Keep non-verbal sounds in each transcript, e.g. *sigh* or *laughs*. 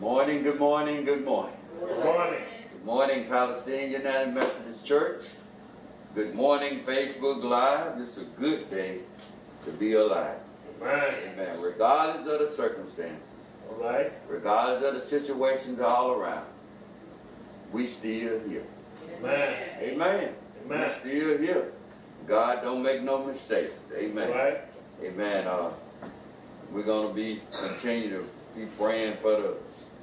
Good morning, good morning, good morning. Good morning. Good morning, Palestine United Methodist Church. Good morning, Facebook Live. It's a good day to be alive. Amen. Amen. Regardless of the circumstances, All right. regardless of the situations all around, we still here. Amen. Amen. Amen. We Amen. still here. God don't make no mistakes. Amen. All right. Amen. Uh, we're gonna be continue to be praying for the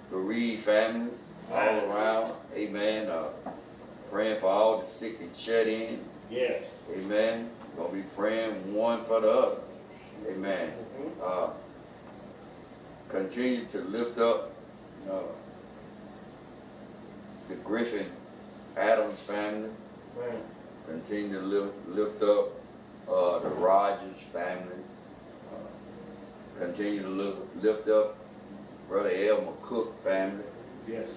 bereaved families all around. Amen. Uh, praying for all the sick and shut in. Yes. Amen. Gonna be praying one for the other. Amen. Mhm. Uh, continue to lift up uh, the Griffin Adams family. Amen. Continue to lift, lift up uh, the Rogers family. Uh, continue to lift, lift up Brother Elmer Cook family. Yes.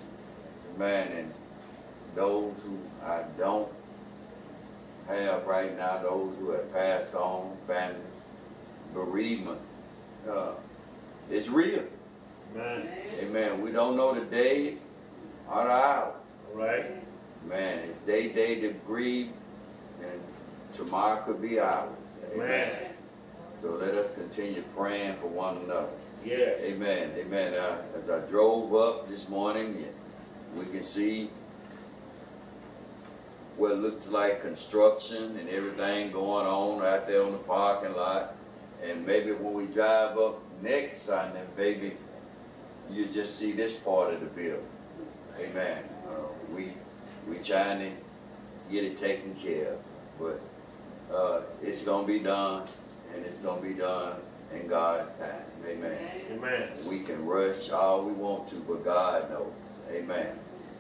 Man, and those who I don't have right now, those who have passed on, family, bereavement, uh, it's real. Amen. Amen. We don't know the day or the hour. All right. Man, it's day day to grieve, and tomorrow could be ours. Amen. So let us continue praying for one another. Yes. Amen. Amen. Uh, as I drove up this morning, we can see what looks like construction and everything going on out there on the parking lot. And maybe when we drive up next Sunday, maybe you just see this part of the building. Amen. Uh, we we trying to get it taken care of, but uh, it's gonna be done, and it's gonna be done in God's time. Amen. Amen. We can rush all we want to, but God knows. Amen.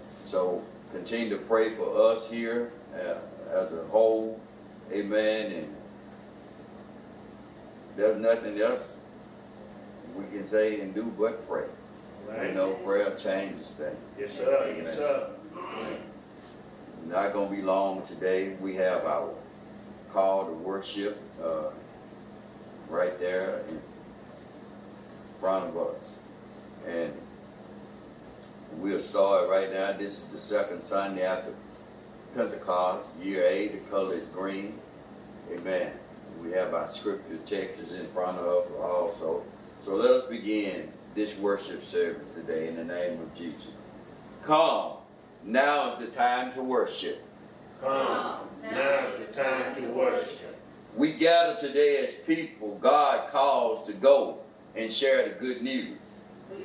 So continue to pray for us here uh, as a whole. Amen. And there's nothing else we can say and do but pray. All You know, prayer changes things. Yes, sir. Yes, sir. Not gonna be long today. We have our call to worship uh, right there in front of us, and we'll start right now. This is the second Sunday after Pentecost, year A. The color is green. Amen. We have our scripture texts in front of us also. So let us begin this worship service today in the name of Jesus. Come. Now is the time to worship. Come. Now is the time to worship. We gather today as people God calls to go and share the good news.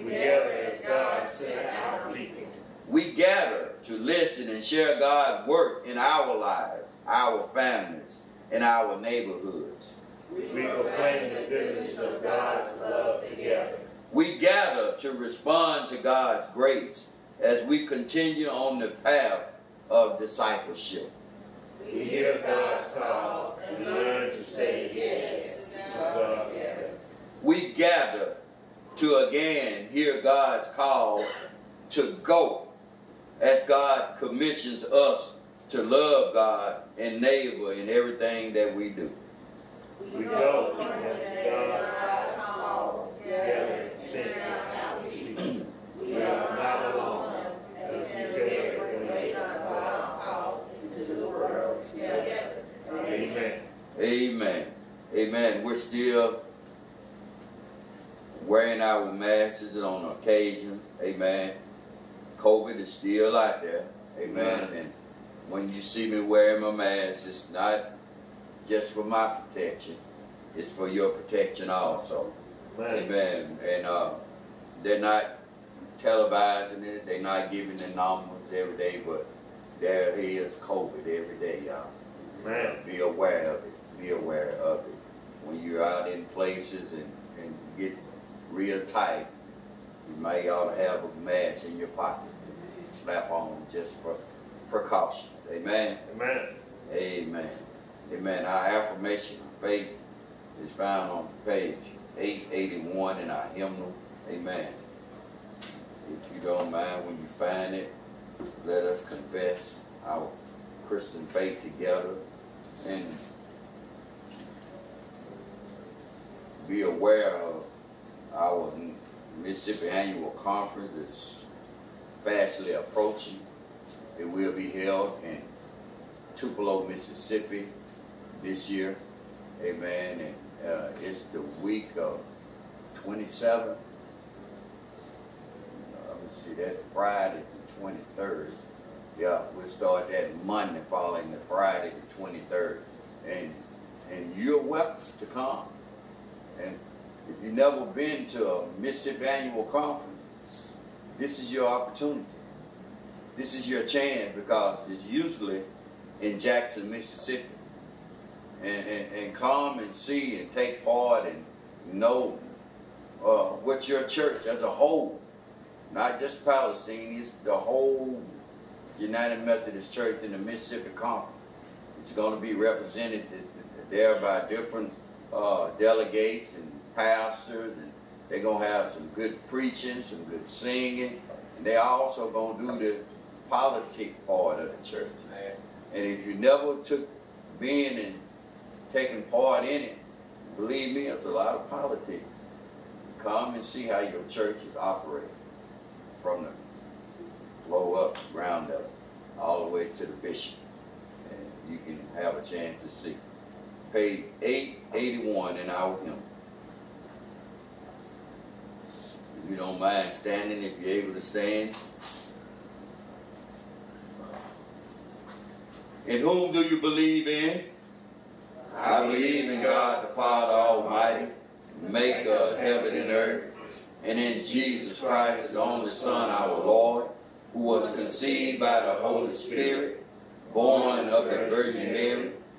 We gather as God sent our people. We gather to listen and share God's work in our lives, our families, and our neighborhoods. We proclaim the goodness of God's love together. We gather to respond to God's grace as we continue on the path of discipleship. We hear God's call and learn to say yes to God. We gather to again hear God's call to go as God commissions us to love God and neighbor in everything that we do. We go God's call together and send our people. We are not alone as we carry the weight of God's call into the world together. Amen. Amen. Amen. We're still wearing our masks on occasions. Amen. COVID is still out there. Amen. And when you see me wearing my mask, it's not just for my protection. It's for your protection also. Amen. Amen. And uh, they're not televising it. They're not giving the numbers every day, but there is COVID every day, y'all. Amen. Be aware of it. Be aware of it. When you're out in places and, and get real tight, you may ought to have a mask in your pocket. Slap on just for precaution. Amen. Amen. Amen. Amen. Our affirmation of faith is found on page 881 in our hymnal. Amen. If you don't mind, when you find it, let us confess our Christian faith together and be aware of our Mississippi Annual Conference is fastly approaching. It will be held in Tupelo, Mississippi this year. Amen. And uh, it's the week of 27. Uh, let me see that Friday the 23rd. Yeah, we'll start that Monday following the Friday the 23rd. And and you're welcome to come. And if you've never been to a Mississippi Annual Conference, this is your opportunity. This is your chance because it's usually in Jackson, Mississippi. And, and, and come and see and take part and know uh, what your church as a whole, not just Palestine, it's the whole United Methodist Church in the Mississippi Conference. It's going to be represented there by different uh, delegates and pastors, and they're gonna have some good preaching, some good singing, and they're also gonna do the politic part of the church. And if you never took being and taking part in it, believe me, it's a lot of politics. Come and see how your church is operating from the flow up, ground up, all the way to the bishop. And you can have a chance to see. Page 881 in our hymn. If you don't mind standing, if you're able to stand. In whom do you believe in? I believe in God the Father Almighty, maker of heaven and earth, and in Jesus Christ, his only Son, our Lord, who was conceived by the Holy Spirit, born of the Virgin Mary,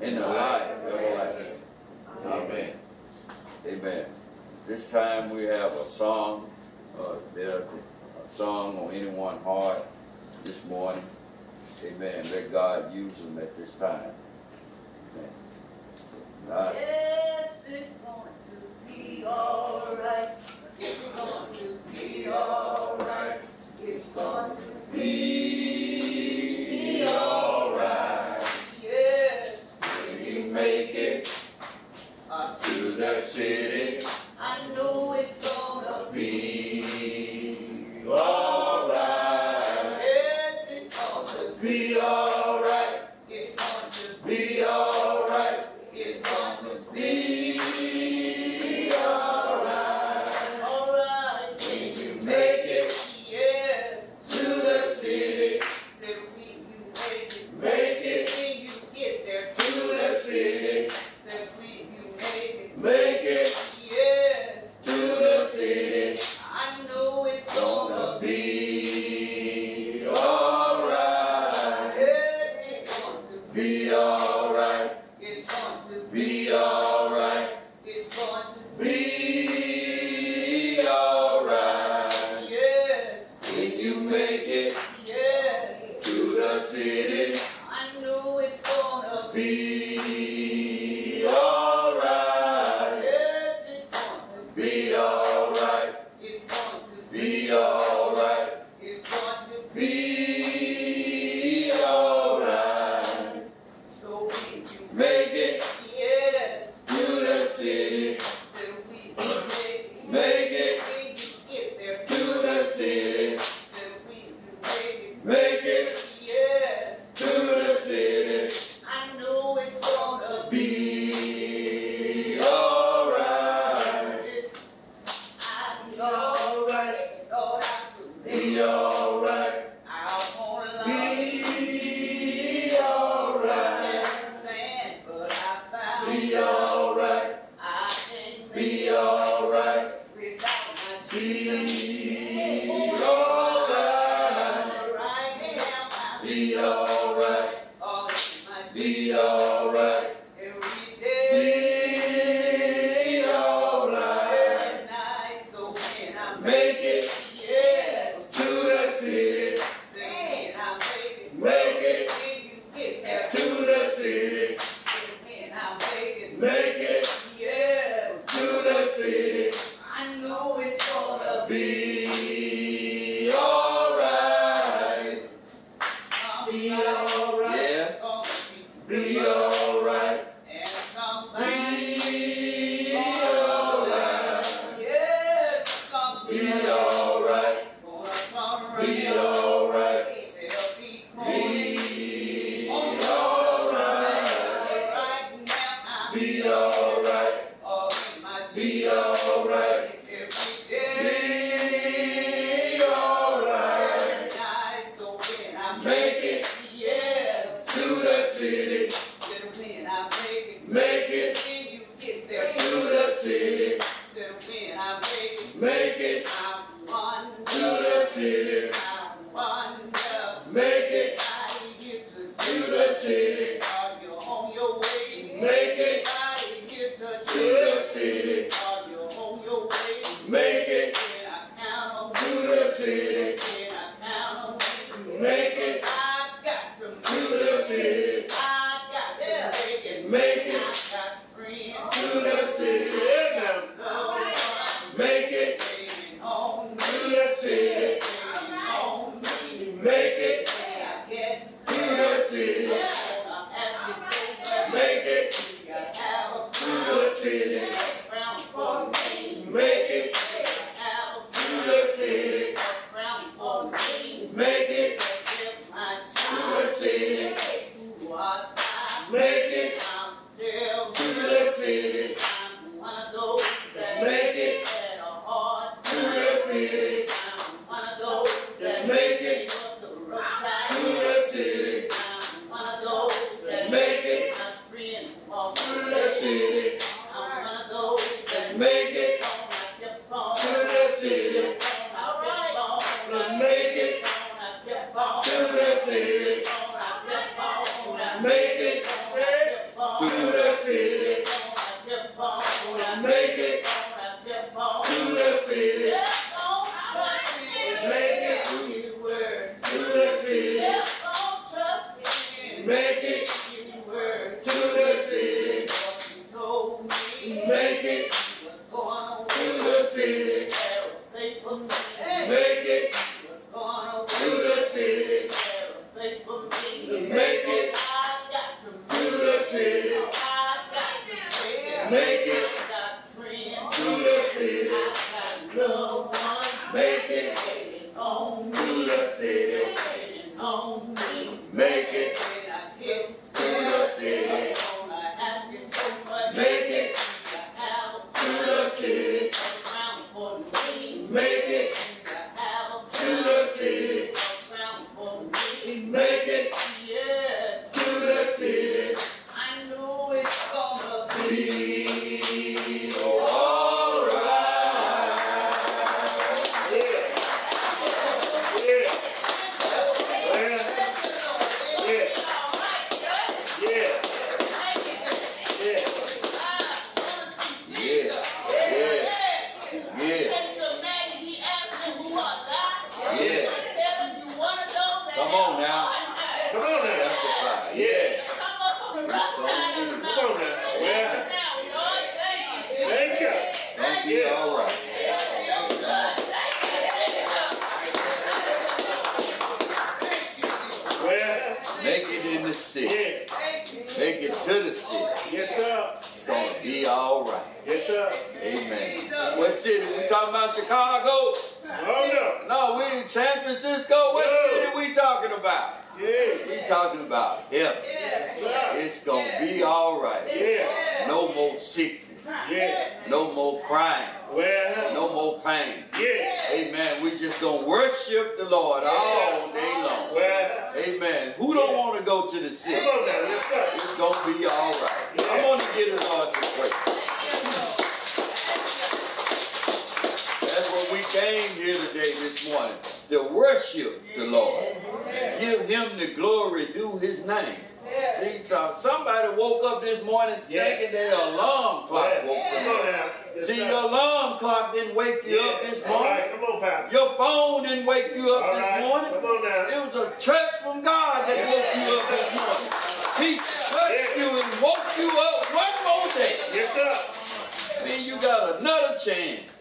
and the life everlasting. Amen. Amen. This time we have a song. Uh, a song on anyone's heart this morning. Amen. Let God use them at this time. Amen. God. Yes, it's going to be alright. It's going to be alright. It's going to be, be alright. Yes, When you make it up to the city, I know it's gonna be the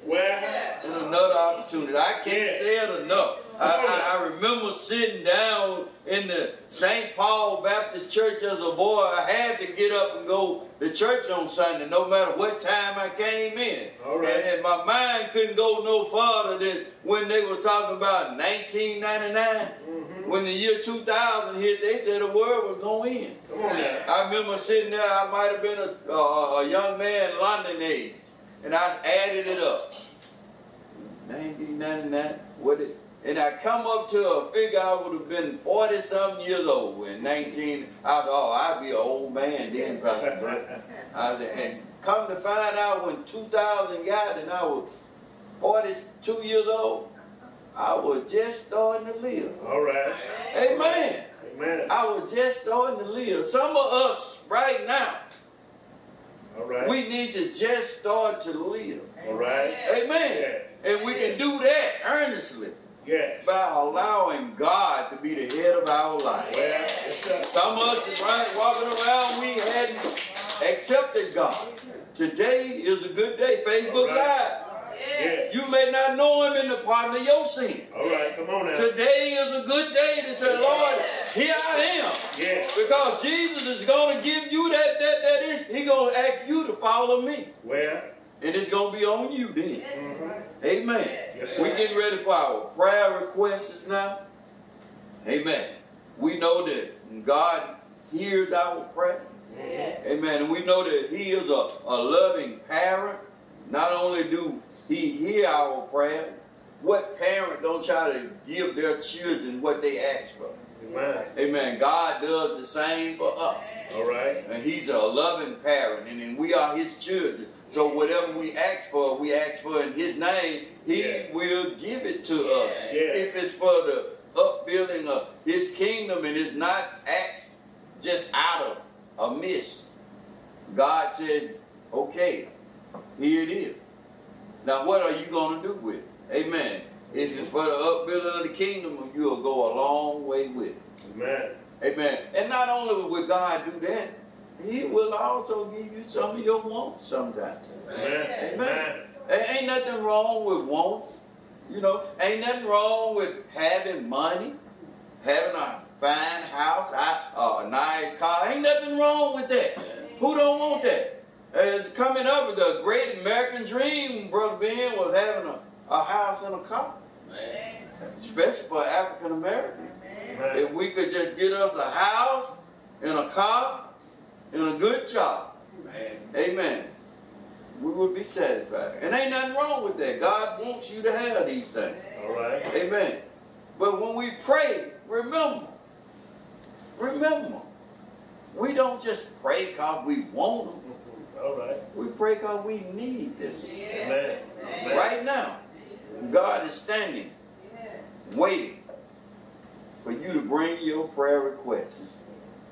Where? and another opportunity. I can't Yeah. say it enough. I, I, I remember sitting down in the St. Paul Baptist Church as a boy. I had to get up and go to church on Sunday, no matter what time I came in. All right. And, and my mind couldn't go no farther than when they were talking about 1999. Mm-hmm. When the year 2000 hit, they said the world was going in. Come on now. I remember sitting there, I might have been a, a, a young man, London age, and I added it up. 1999, what is, it? and I come up to a figure I would have been 40 something years old in 19, I thought, oh, I'd be an old man then. *laughs* I said, and come to find out when 2000 got and I was 42 years old, I was just starting to live. All right. Amen. Amen. I was just starting to live. Some of us right now, All right. we need to just start to live. All right. Amen. And we can do that earnestly Yeah. by allowing God to be the head of our life. Well, yes. Some of us is right walking around, we hadn't accepted God. Today is a good day. Facebook All right. Live. Yeah. You may not know him in the pardon of your sin. All right. Come on now. Today is a good day to say, Lord, here I am. Yeah. Because Jesus is going to give you that, that, that is, He's going to ask you to follow me. Well. And it's going to be on you then. mhm. Amen. Yes, We sir. getting ready for our prayer requests now. Amen. We know that God hears our prayer. Mhm. Amen. And we know that he is a, a loving parent. Not only do he hear our prayer, what parent don't try to give their children what they ask for? Amen. Amen. God does the same for us. All right. And he's a loving parent, and, we are his children. So whatever we ask for, we ask for in his name, he Yeah. will give it to us. Yeah. If it's for the upbuilding of his kingdom and it's not asked just out of a miss. God said, okay, here it is. Now what are you going to do with it? Amen. If it's for the upbuilding of the kingdom, you'll go a long way with it. Amen. Amen. And not only will God do that, He will also give you some of your wants sometimes. Amen. Amen. There ain't nothing wrong with wants. You know, ain't nothing wrong with having money, having a fine house, a nice car. Ain't nothing wrong with that. Who don't want that? It's coming up, with the great American dream, Brother Ben, was having a, a house and a car, especially for African Americans. Amen. If we could just get us a house and a car and a good job, amen, we would be satisfied. And ain't nothing wrong with that. God wants you to have these things. All right. Amen. But when we pray, remember, remember, we don't just pray because we want them. All right. We pray God we need this. Amen. Right now, God is standing, waiting for you to bring your prayer requests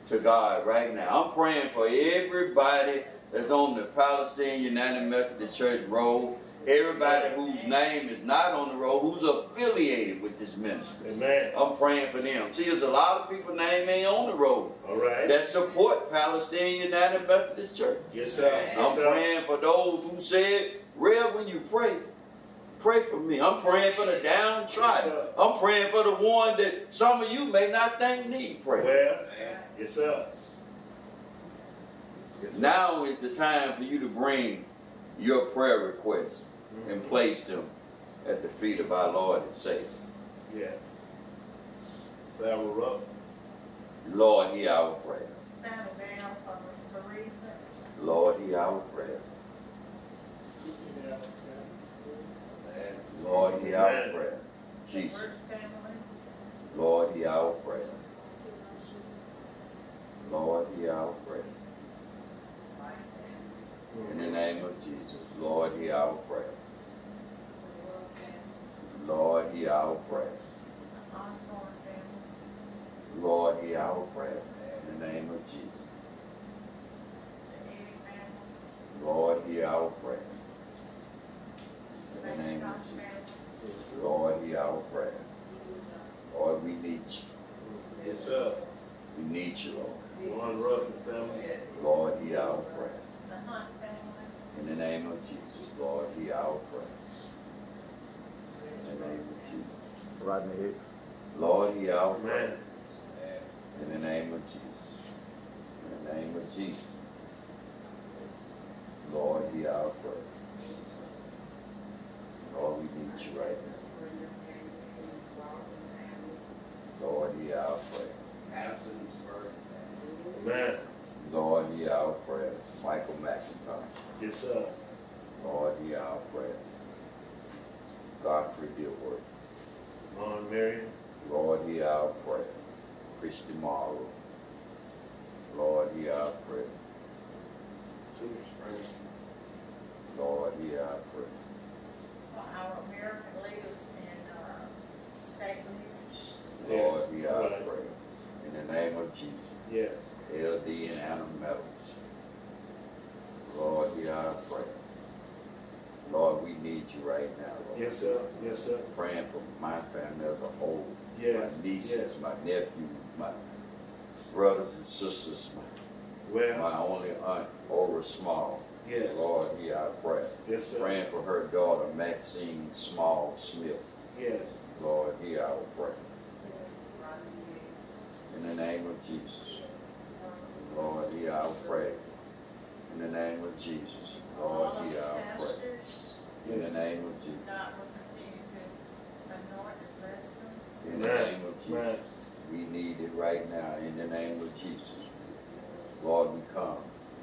to God right now. I'm praying for everybody that's on the Palestine United Methodist Church roll, everybody whose name is not on the roll, who's affiliated with this ministry. Amen. I'm praying for them. See, there's a lot of people name ain't on the roll All right. that support Palestine United Methodist Church. Yes, sir. Yes, I'm sir. praying for those who said, Rev, when you pray, pray for me. I'm praying for the downtrodden. Yes. I'm praying for the one that some of you may not think need prayer. Well. Yes, sir. Yes, sir. Now is the time for you to bring your prayer requests and place him at the feet of our Lord and Savior. Yeah. That was rough. Lord, hear our prayer. Settle down for bereavement. Lord, hear our prayer. Lord, hear our prayer. Jesus. Lord, hear our prayer. Lord, hear our prayer. In the name of Jesus, Lord, hear our prayer. Lord, hear our prayer. Osborne family. Lord, hear our prayer. In the name of Jesus, The family. Lord, hear our prayer. In the name of Jesus. Lord, hear our prayer. Lord, we need you. Yes, sir. We need you, Lord. One family. Lord, hear our prayer. The Hunt family. In the name of Jesus, Lord, hear our prayer. In the name of Jesus. Rodney Hicks. Lord, hear our prayer. In the name of Jesus. In the name of Jesus. Lord, hear our prayer. Lord, we need you right now. Lord, hear our prayer. Amen. Lord, hear our prayer. Michael McIntyre. Yes, sir. Lord, hear our prayer. Godfrey Dilworth. Mon Marion. Lord, hear our prayer. Christy Morrow. Lord, hear our prayer. Lord, hear our prayer. For our American leaders and, uh, state leaders. Lord, hear our Right. prayer. In the name of Jesus. Yes. LD and Anna Meadows. Lord, hear our prayer. Lord, we need you right now, Lord. Yes, sir. Yes, sir. Praying for my family as a whole. Yeah. My nieces, Yes. my nephews, my brothers and sisters, my, Well, my only aunt, Ora Small. yes. Lord, hear our prayer. Yes, sir. Praying for her daughter, Maxine Small Smith. Yes. Lord, hear our prayer. Yes. In the name of Jesus. Lord, hear our prayer. In the name of Jesus. Lord, uh, All of hear the our prayer. pastors, In the name of Jesus. God will continue to anoint and bless them. In the name of Jesus. We need it right now. In the name of Jesus. Lord, we come.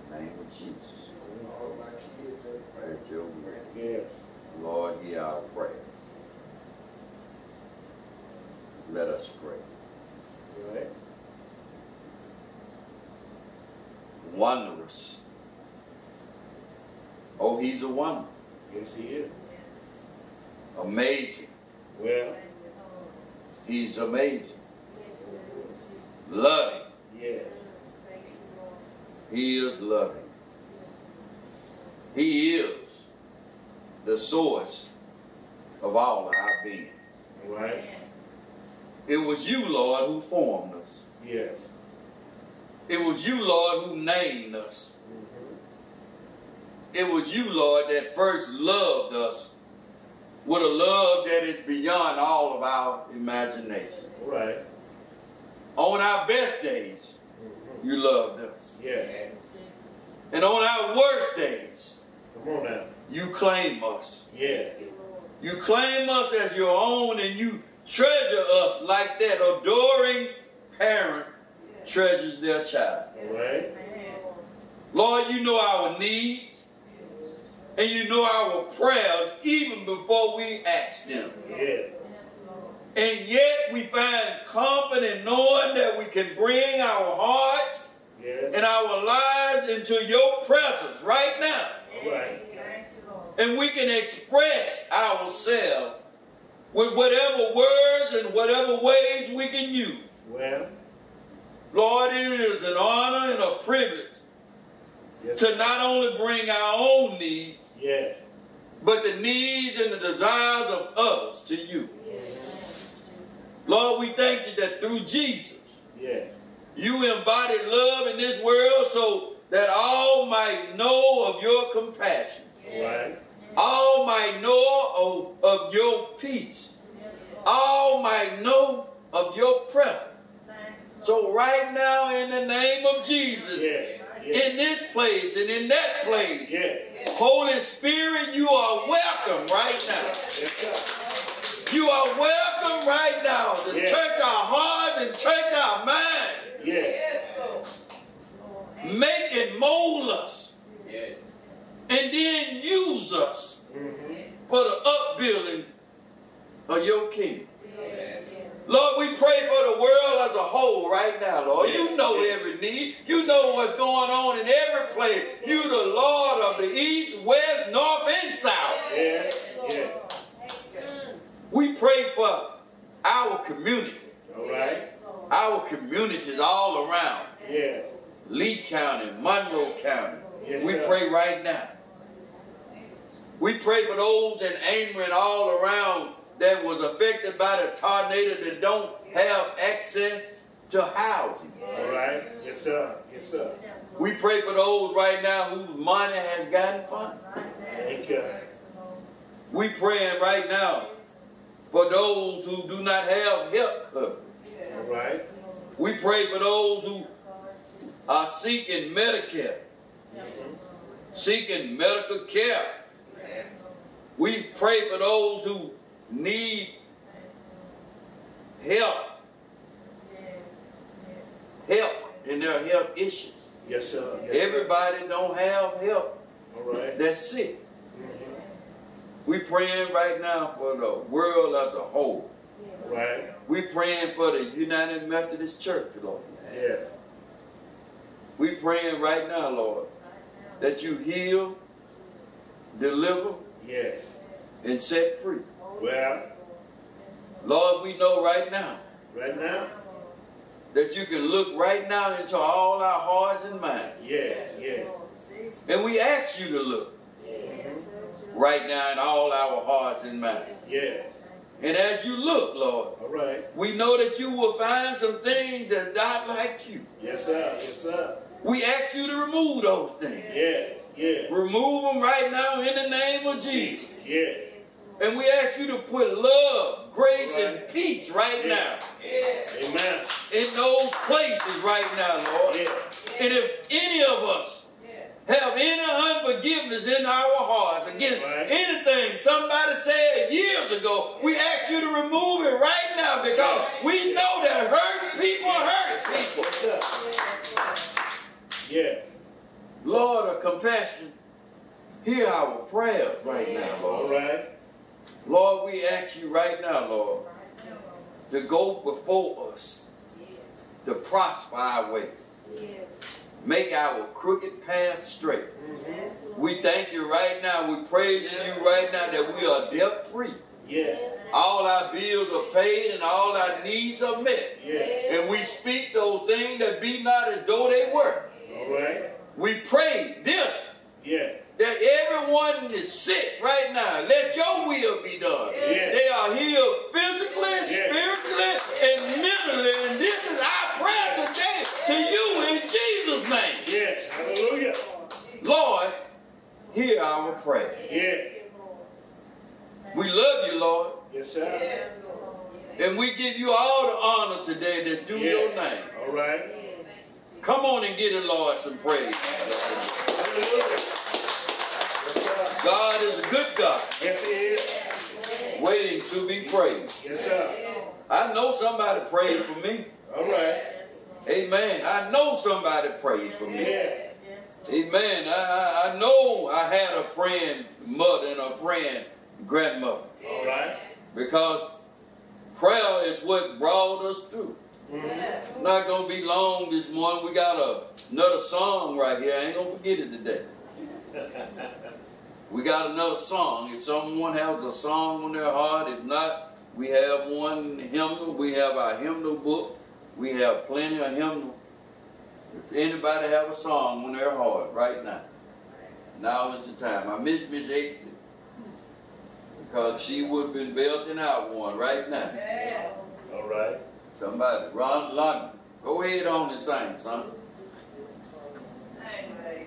In the name of Jesus. At your will. Yes. Lord, hear our prayer. Let us pray. Right. Wondrous. Oh, he's a wonder. Yes, he is. Amazing. Well, He's amazing. Loving. yes. He is loving. He is the source of all our being. Right. It was you, Lord, who formed us. Yes. It was you, Lord, who named us. It was you, Lord, that first loved us with a love that is beyond all of our imagination. Right. On our best days, Mhm. you loved us. Yes. And on our worst days, Come on now. you claim us. Yeah. You claim us as your own and you treasure us like that adoring parent treasures their child. Right. Lord, you know our needs and you know our prayers even before we ask them. Yeah. And yet we find comfort in knowing that we can bring our hearts Yes. and our lives into your presence right now. Right. Thank you, Lord. And we can express ourselves with whatever words and whatever ways we can use. Well. Lord, it is an honor and a privilege Yes. to not only bring our own needs, Yeah. but the needs and the desires of others to you. Yes, Lord, we thank you that through Jesus, Yeah. you embodied love in this world so that all might know of your compassion, Right. all might know of, of your peace, Yes, all might know of your presence. Thank you, So right now, in the name of Jesus, Yeah. Yeah. in this place and in that place, Yeah. Holy Spirit, you are welcome right now. Yes. You are welcome right now to Yeah. touch our hearts and touch our minds. Yeah. Lord. Make and mold us. Yes. And then use us Mm-hmm. for the upbuilding of your kingdom. Yes, Lord, we pray for the world as a whole right now, Lord. You know every need. You know what's going on in every place. You the Lord of the east, west, north, and south. Yeah. Yeah. We pray for our community, All right. Yes, our communities all around. Yeah. Lee County, Monroe County. Yes, We sir. pray right now. We pray for those in Amory and all around that was affected by the tornado that don't have access to housing. All right. Yes, sir. Yes, sir. We pray for those right now whose money has gotten funded. Thank you. We praying right now for those who do not have health coverage. All right. We pray for those who are seeking Medicare, seeking medical care. We pray for those who need help, help in their health issues. Yes, sir. Yes, sir. Everybody don't have help All right. that's sick. Mhm. We praying right now for the world as a whole. All right. We praying for the United Methodist Church, Lord. Yeah. We praying right now, Lord, that you heal, deliver, Yes. and set free. Well, Lord, we know right now right now. that you can look right now into all our hearts and minds. Yes. Yes. And we ask you to look right now in all our hearts and minds. Yes. And as you look, Lord, All right. we know that you will find some things that's not like you. Yes, sir. Yes, sir. We ask you to remove those things. Yes. Yes. Remove them right now in the name of Jesus. Yes. And we ask you to put love, grace, and peace right now Amen. in those places right now, Lord. Yes. And if any of us have any unforgiveness in our hearts against Right. anything somebody said years ago, we ask you to remove it right now because we know that hurt people hurt people. Yes. Yeah. Lord of compassion, hear our prayers right now, Lord. right. Lord, we ask you right now, Lord, to go before us, to prosper our way, make our crooked path straight. We thank you right now. We praising you right now that we are debt free. Yes. All our bills are paid and all our needs are met. Yes. And we speak those things that be not as though they were. All right. We pray this Yeah. That everyone is sick right now. Let your will be done. Yes. They are healed physically, Yes. spiritually, and mentally. And this is our prayer today to you in Jesus' name. Yes. Hallelujah. Lord, hear our prayer. Yes. We love you, Lord. Yes, sir. And we give you all the honor today that do Yes. your name. All right. Come on and give the Lord some praise. Hallelujah. God is a good God, Yes, he is. waiting to be praised. Yes, sir. I know somebody prayed for me. All right. Amen. I know somebody prayed for me. Amen. I, I, know I had a praying mother and a praying grandmother All right. because prayer is what brought us through. Mhm. Not gonna be long this morning. We got a, another song right here. I ain't gonna forget it today. *laughs* We got another song. If someone has a song on their heart, if not, we have one hymnal. We have our hymnal book. We have plenty of hymnal. If anybody have a song on their heart right now, now is the time. I miss Miss Exit because she would have been belting out one right now. All right. Somebody, Ron London, go ahead on and sing, son. Yes.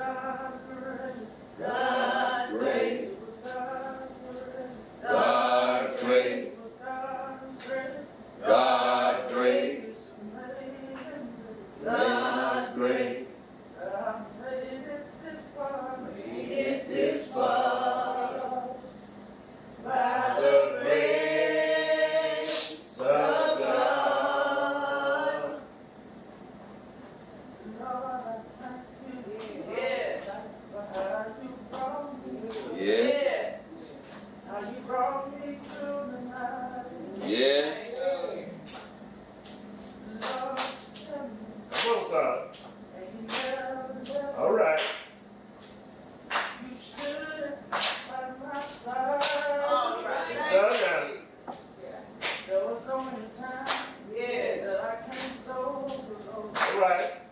God's grace, God's grace. God's grace, right.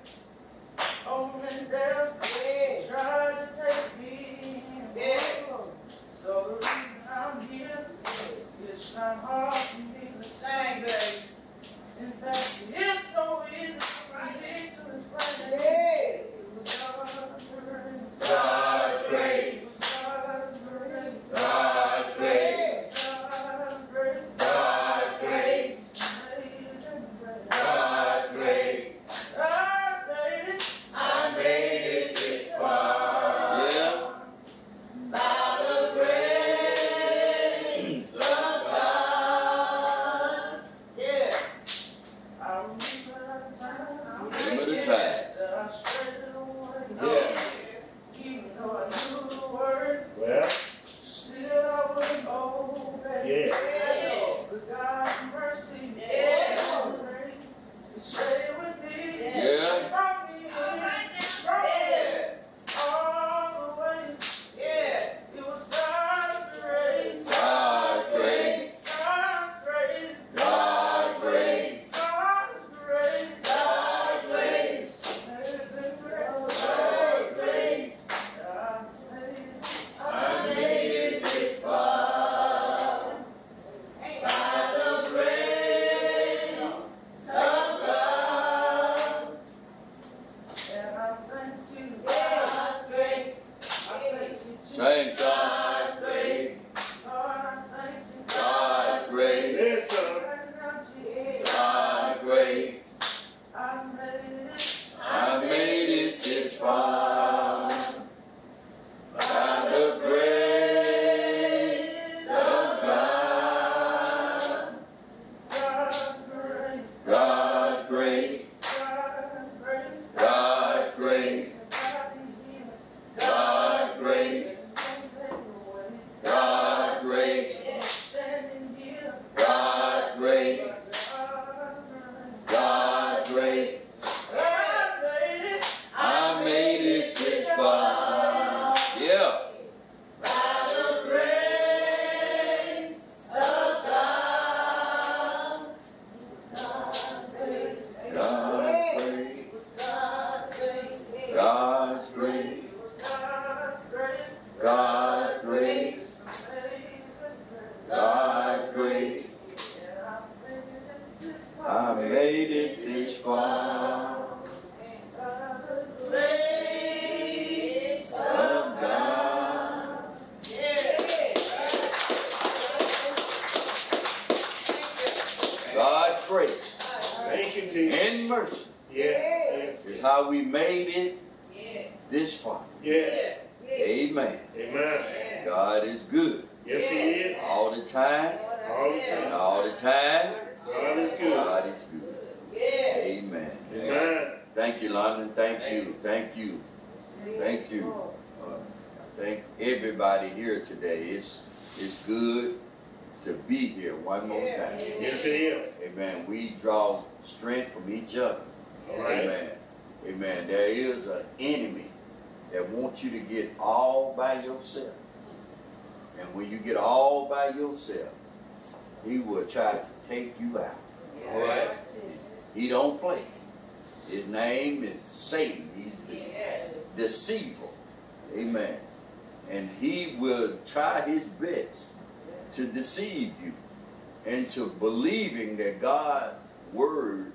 that God's word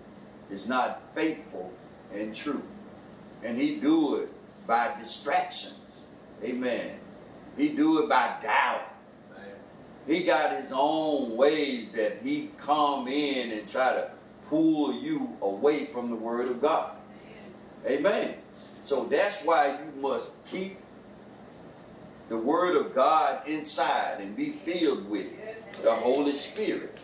is not faithful and true. And he do it by distractions. Amen. He do it by doubt. He got his own ways that he come in and try to pull you away from the word of God. Amen. So that's why you must keep the word of God inside and be filled with the Holy Spirit.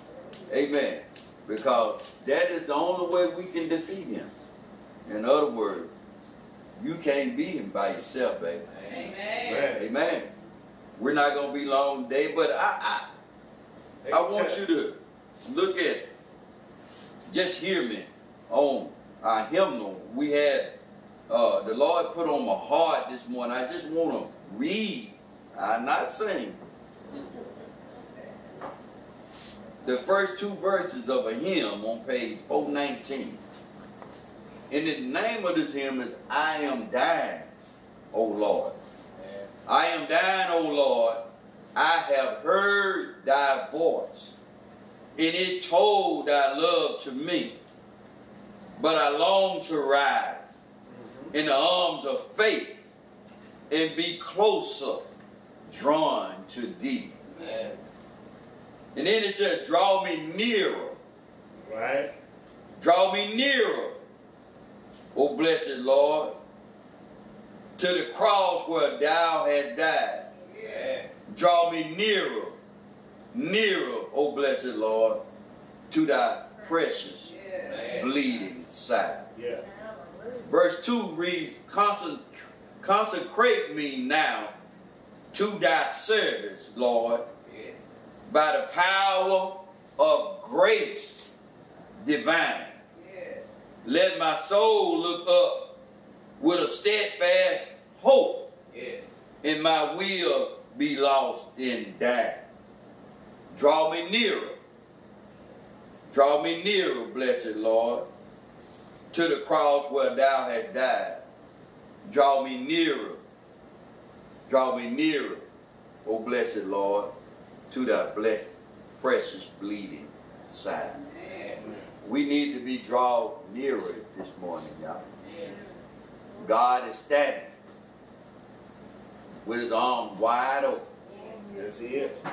Amen. Because that is the only way we can defeat him. In other words, you can't beat him by yourself, baby. Amen. Amen. We're not going to be long today, but I, I, I want you to look at, just hear me on our hymnal. We had, uh, the Lord put on my heart this morning. I just want to read, I not sing. The first two verses of a hymn on page 419. And the name of this hymn is I Am Thine, O Lord. I am dying, O Lord. I have heard thy voice, and it told thy love to me. But I long to rise in the arms of faith and be closer drawn to thee. Amen. And then it said, draw me nearer, Right? draw me nearer, O blessed Lord, to the cross where thou hast died. Yeah. Draw me nearer, nearer, O blessed Lord, to thy precious Man. bleeding side. Yeah. Verse 2 reads, Consecrate me now to thy service, Lord, Yeah. By the power of grace divine. Yeah. Let my soul look up with a steadfast hope, Yeah. and my will be lost in die. Draw me nearer. Draw me nearer, blessed Lord, to the cross where thou hast died. Draw me nearer. Draw me nearer, O blessed Lord, to thy blessed, precious bleeding side. We need to be drawn nearer this morning, y'all. Yes. God is standing with his arms wide open. That's it.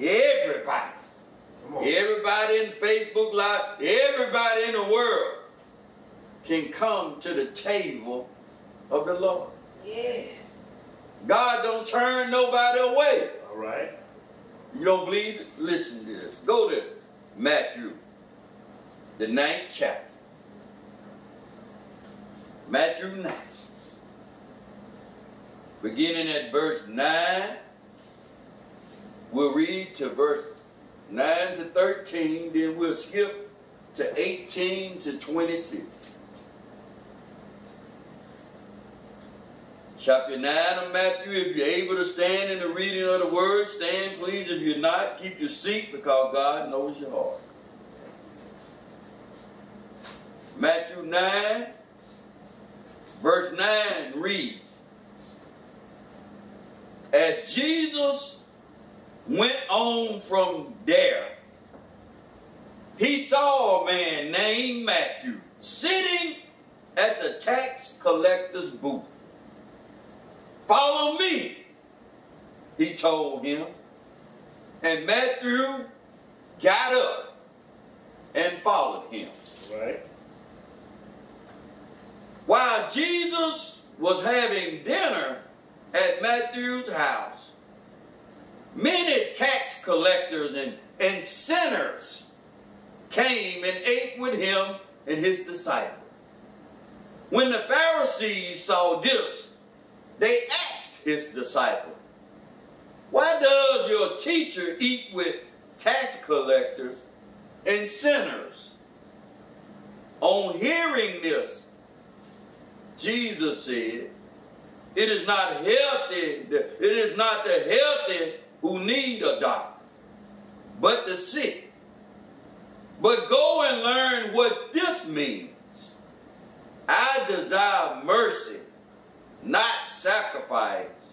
Everybody, everybody in Facebook Live, everybody in the world can come to the table of the Lord. Yes. God don't turn nobody away. Right. You don't believe it? Listen to this. Go to Matthew, the ninth chapter. Matthew 9. Beginning at verse 9, we'll read to verse 9 to 13, then we'll skip to 18 to 26. Chapter 9 of Matthew, if you're able to stand in the reading of the word, stand please. If you're not, keep your seat because God knows your heart. Matthew 9, verse 9 reads, As Jesus went on from there, he saw a man named Matthew sitting at the tax collector's booth. Follow me, he told him. And Matthew got up and followed him. Right. While Jesus was having dinner at Matthew's house, many tax collectors and, and sinners came and ate with him and his disciples. When the Pharisees saw this, they asked his disciples, Why does your teacher eat with tax collectors and sinners? On hearing this, Jesus said, It is not healthy, it is not the healthy who need a doctor, but the sick. But go and learn what this means. I desire mercy, not sacrifice,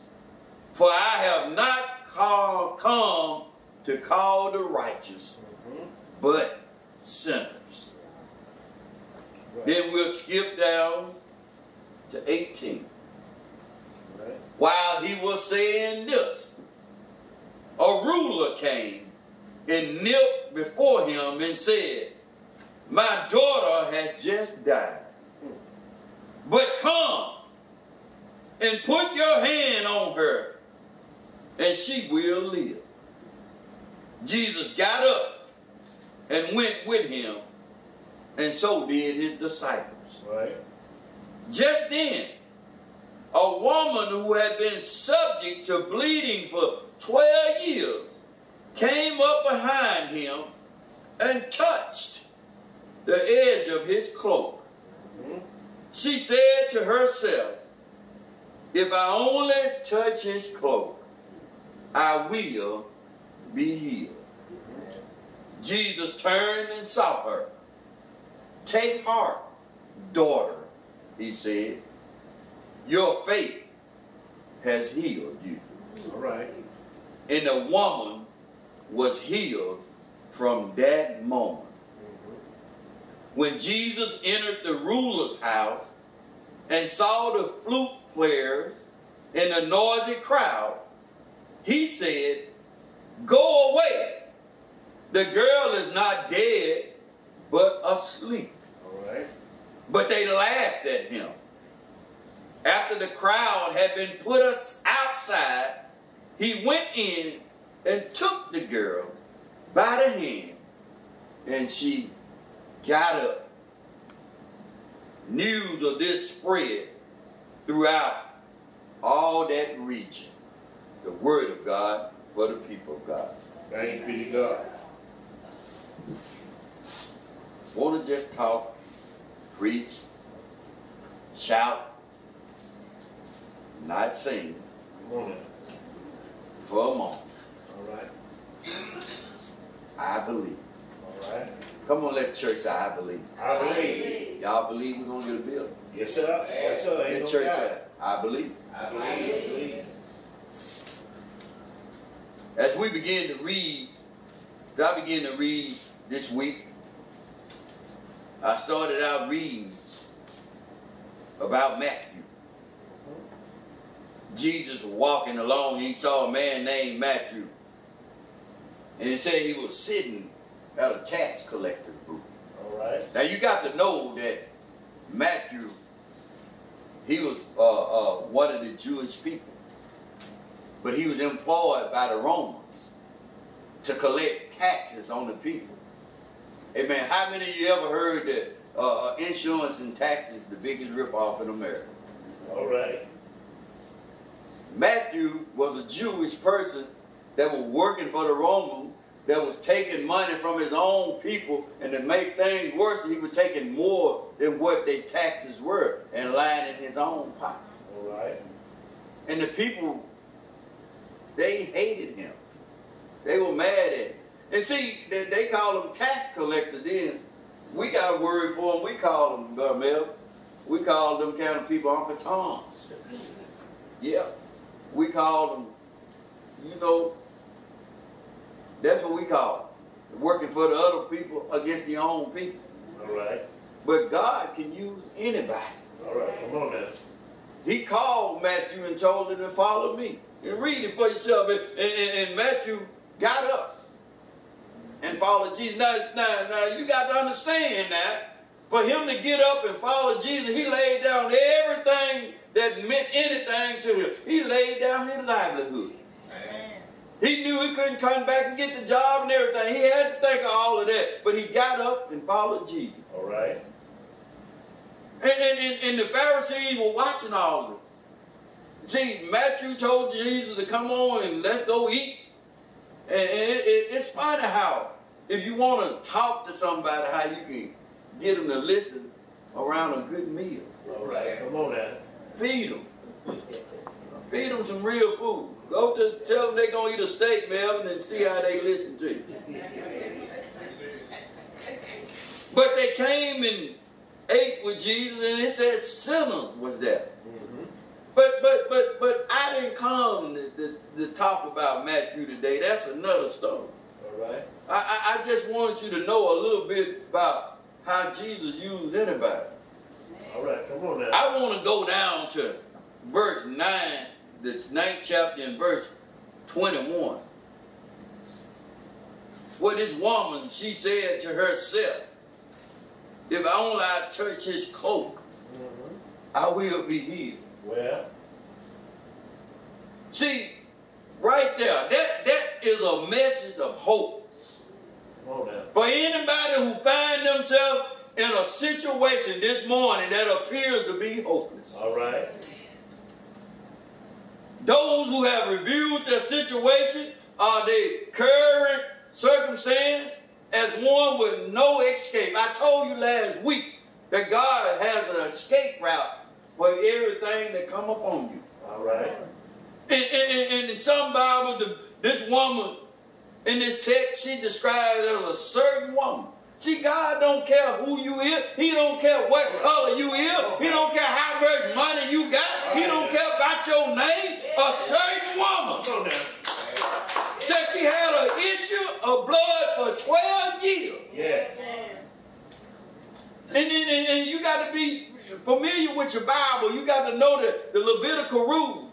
for I have not call, come to call the righteous, Mhm. but sinners. Right. Then we'll skip down to 18. Right. While he was saying this, a ruler came and knelt before him and said, My daughter has just died. But come and put your hand on her, and she will live. Jesus got up and went with him, and so did his disciples. Right. Just then, a woman who had been subject to bleeding for 12 years came up behind him and touched the edge of his cloak. Mhm. She said to herself, If I only touch his cloak, I will be healed. Jesus turned and saw her. Take heart, daughter, he said. Your faith has healed you. All right. And the woman was healed from that moment. Mm-hmm. When Jesus entered the ruler's house and saw the flute players and the noisy crowd, he said, Go away. The girl is not dead, but asleep. All right. But they laughed at him. After the crowd had been put us outside, he went in and took the girl by the hand, and she got up. News of this spread throughout all that region. The word of God for the people of God. Thanks be to God. Want to just talk, preach, shout, not sing now. for a moment. All right. I believe. All right. Come on, let church say, I believe. I believe. Y'all believe we're going to get a building? Yes, sir. Yes, sir. Ain't the no church say, I believe. I believe. I believe. As we begin to read, as I begin to read this week, I started out reading about Matthew. Jesus was walking along, he saw a man named Matthew. And it said he was sitting at a tax collector's booth. All right. Now you got to know that Matthew, he was uh, uh, one of the Jewish people, but he was employed by the Romans to collect taxes on the people. Amen. How many of you ever heard that uh, insurance and taxes the biggest ripoff in America? All right. Matthew was a Jewish person that was working for the Romans that was taking money from his own people and to make things worse, he was taking more than what their taxes were and lying in his own pocket. All right. And the people, they hated him. They were mad at him. And see, they, they call them tax collectors then. We got a word for them. We call them, uh, Mel, we call them kind of people Uncle Toms. *laughs* Yeah. We call them, you know, that's what we call them. Working for the other people against your own people. All right. But God can use anybody. All right. Come on now. He called Matthew and told him to follow me. And read it for yourself. And, and, and Matthew got up and followed Jesus. Now, it's- now, now, you got to understand that. For him to get up and follow Jesus, he laid down everything that meant anything to him. He laid down his livelihood. Amen. He knew he couldn't come back and get the job and everything. He had to think of all of that. But he got up and followed Jesus. All right. And, and, and, the Pharisees were watching all of it. See, Matthew told Jesus to come on and let's go eat. And, and it, it- it's funny how, if you want to talk to somebody, how you can get them to listen around a good meal. All right. Come on now. Feed them. Feed them some real food. Go to tell them they're going to eat a steak, Melvin, and see how they listen to you. But they came and ate with Jesus, and it said sinners was there. Mm-hmm. But but but but I didn't come to, to, to talk about Matthew today. That's another story. All right. I, I, I just wanted you to know a little bit about how Jesus used anybody. All right. Come on now. I want to go down to verse 9, the ninth chapter and verse 21. Where this woman, she said to herself, if only I touch his cloak, Mm-hmm. I will be healed. Well. See, right there, that, that is a message of hope. For anybody who find themselves in a situation this morning that appears to be hopeless. All right. Those who have reviewed their situation, are their current circumstance, as one with no escape. I told you last week that God has an escape route for everything that come upon you. All right. And, and, and in some Bibles, the, this woman in this text, she described as a certain woman. See, God don't care who you is. He don't care what color you is. He don't care how much money you got. He don't care about your name. A certain woman. Said she had an issue of blood for 12 years. Yeah. And, and, and, and you got to be familiar with your Bible. You got to know the, the Levitical rules.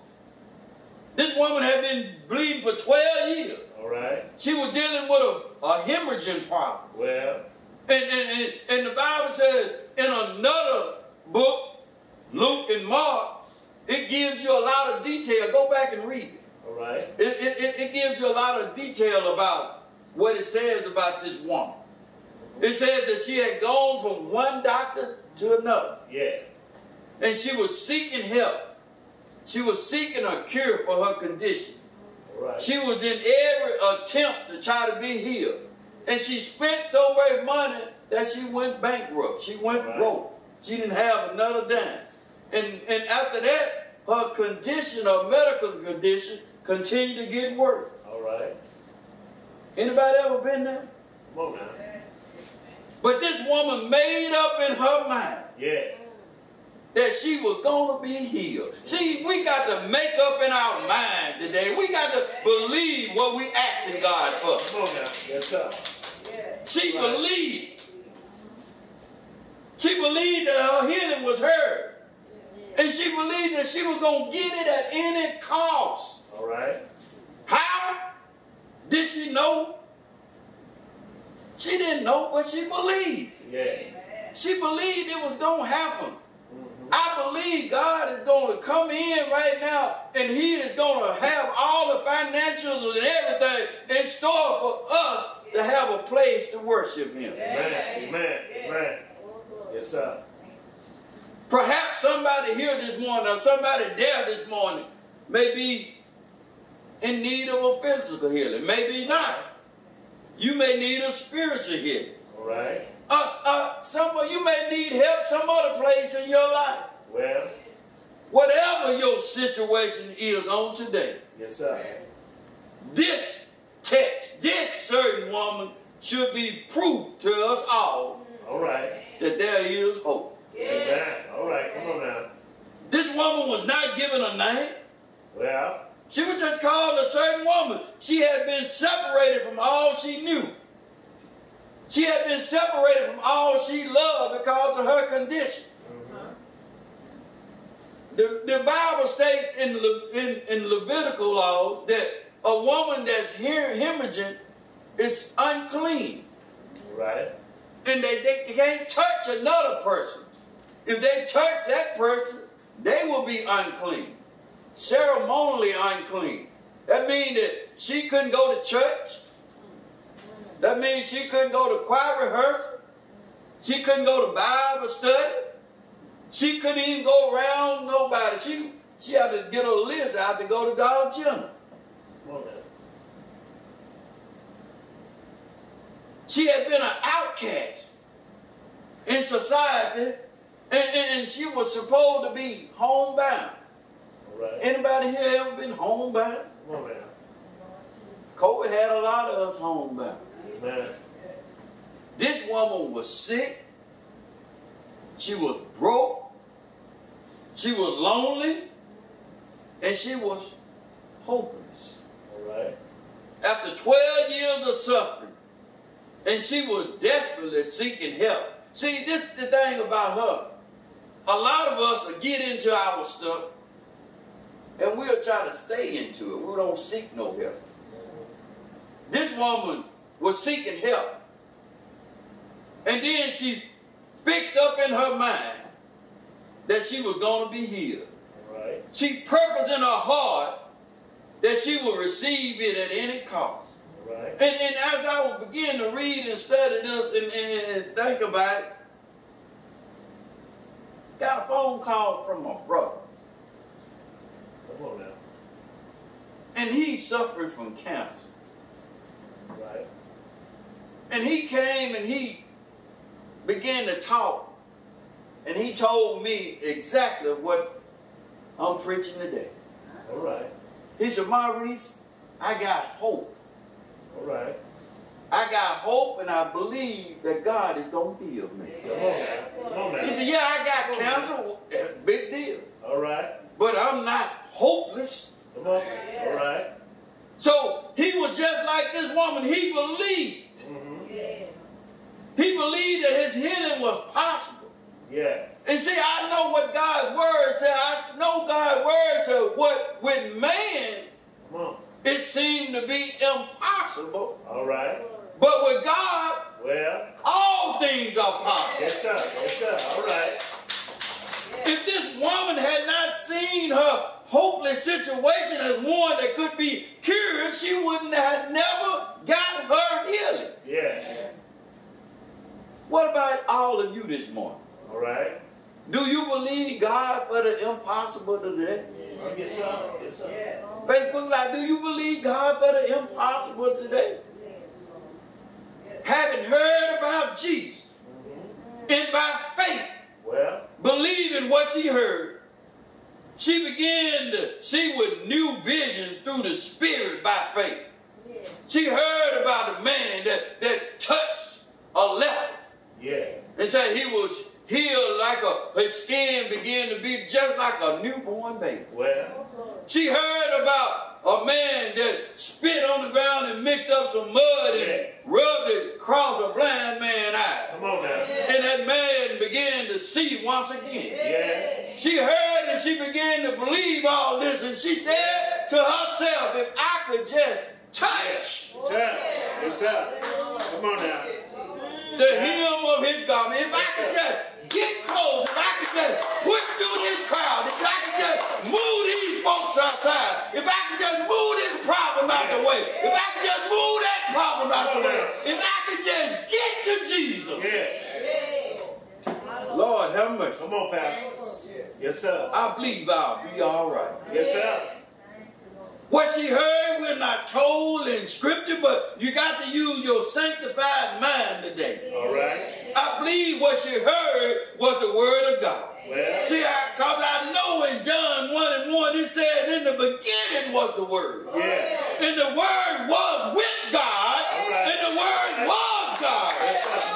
This woman had been bleeding for 12 years. All right. She was dealing with a, a hemorrhaging problem. Well, And, and, and, the Bible says in another book, Luke and Mark, it gives you a lot of detail. Go back and read it. all right. It, it, it- it gives you a lot of detail about what it says about this woman. It says that she had gone from one doctor to another, Yeah. and she was seeking help. She was seeking a cure for her condition. All right. She was in every attempt to try to be healed. And she spent so much money that she went bankrupt. She went Right. broke. She didn't have another dime. And, and after that, her condition, her medical condition, continued to get worse. All right. Anybody ever been there? Come on now. But this woman made up in her mind Yeah. that she was going to be healed. See, we got to make up in our mind today. We got to believe what we asking God for. Come on now. Yes, sir. She Right. believed. She believed that her healing was hers. And she believed that she was going to get it at any cost. All right. How? Did she know? She didn't know, but she believed. Yeah. She believed it was going to happen. Mm-hmm. I believe God is going to come in right now and He is going to have all the financials and everything in store for us to have a place to worship Him. Amen. Amen. Amen. Yes, sir. Perhaps somebody here this morning or somebody there this morning may be in need of a physical healing. Maybe not. You may need a spiritual healing. All right. Uh, uh, some of you may need help some other place in your life. Well, Whatever your situation is on today, yes, sir. this text, this certain woman should be proof to us all All right. that there is hope. Amen. All right. Come on now. This woman was not given a name. Well, She was just called a certain woman. She had been separated from all she knew. She had been separated from all she loved because of her condition. Mm-hmm. The, the Bible states in, Le, in, in Levitical laws that a woman that's he- hemorrhaging is unclean. right. And they, they can't touch another person. If they touch that person, they will be unclean. Ceremonially unclean. That means that she couldn't go to church. That means she couldn't go to choir rehearsal. She couldn't go to Bible study. She couldn't even go around nobody. She she had to get a list out to go to Dollar General. Come on now. She had been an outcast in society, and, and, and she was supposed to be homebound. Right. Anybody here ever been homebound? Come on. COVID had a lot of us homebound. Amen. This woman was sick. She was broke. She was lonely. And she was hopeless. Right. After 12 years of suffering, and she was desperately seeking help. See, this is the thing about her. A lot of us will get into our stuff and we'll try to stay into it. We don't seek no help. This woman was seeking help. And then she fixed up in her mind that she was going to be healed. Right. She purposed in her heart that she would receive it at any cost. Right. And, and as I was beginning to read and study this and, and, and think about it, got a phone call from my brother. Come on now. And he's suffering from cancer. Right. And he came and he began to talk. And he told me exactly what I'm preaching today. All right. He said, Maurice, I got hope. All right. I got hope and I believe that God is going to heal me. Come on. Come on He now. said, Yeah, I got cancer. Big deal. All right. But I'm not hopeless. Come on. All right. So he was just like this woman. He believed. Mm-hmm. Yes. He believed that his healing was possible. Yeah. And see, I know what God's word said. I know God's word said what with man it seemed to be impossible. All right. But with God, Well, all things are possible. yes, sir. Yes, sir. All right. If this woman had not seen her hopeless situation as one that could be cured, she wouldn't have never gotten her healing. Yeah. What about all of you this morning? All right. Do you believe God for the impossible today? Yes, sir. Yes, sir. Facebook Live, do you believe God for the impossible today? Having heard about Jesus Mm-hmm. and by faith, Well, believing what she heard, she began to see with new vision through the Spirit by faith. She heard about a man that, that touched a leper yeah. and said he was healed like a, his skin began to be just like a newborn baby. Well, She heard about a man that spit on the ground and mixed up some mud and Yeah. rubbed it across a blind man's eye. come on now. And that man began to see once again. Yeah. She heard and she began to believe all this, and she said to herself, if I could just touch Touch. Yes, sir. Come on now. the hem of his garment, if I could just get close, if I can just push through this crowd, if I could just move these folks outside, if I can just move this problem out the way, if I could just move that problem out the way, if I can just get to Jesus. Yeah. Lord have mercy. Come on, Pastor. Yes, sir. I believe I'll be all right. Yes, sir. What she heard, we're not told in scripture, but you got to use your sanctified mind today. All right. I believe what she heard was the word of God. Well, See, because I, know in John 1 and 1 it says, in the beginning was the word. yeah. And the word was with God, right. and the word was God.